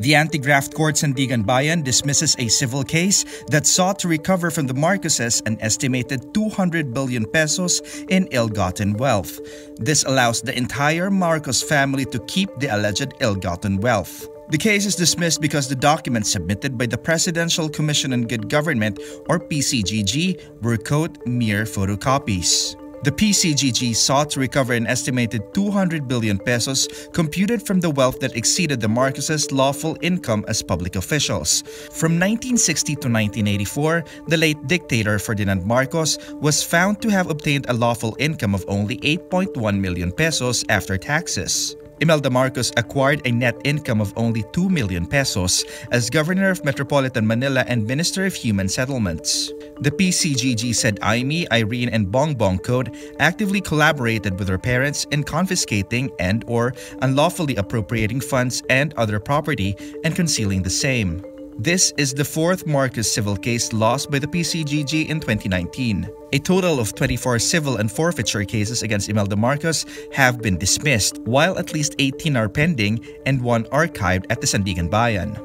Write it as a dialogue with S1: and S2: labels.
S1: The Anti-Graft Court Sandiganbayan dismisses a civil case that sought to recover from the Marcoses an estimated 200 billion pesos in ill-gotten wealth. This allows the entire Marcos family to keep the alleged ill-gotten wealth. The case is dismissed because the documents submitted by the Presidential Commission on Good Government or PCGG were quote mere photocopies. The PCGG sought to recover an estimated 200 billion pesos computed from the wealth that exceeded the Marcoses' lawful income as public officials. From 1960 to 1984, the late dictator Ferdinand Marcos was found to have obtained a lawful income of only 8.1 million pesos after taxes. Imelda Marcos acquired a net income of only 2 million pesos as Governor of Metropolitan Manila and Minister of Human Settlements. The PCGG said Imee, Irene, and Bongbong Code actively collaborated with their parents in confiscating and or unlawfully appropriating funds and other property and concealing the same. This is the fourth Marcos civil case lost by the PCGG in 2019. A total of 24 civil and forfeiture cases against Imelda Marcos have been dismissed, while at least 18 are pending and one archived at the Sandiganbayan.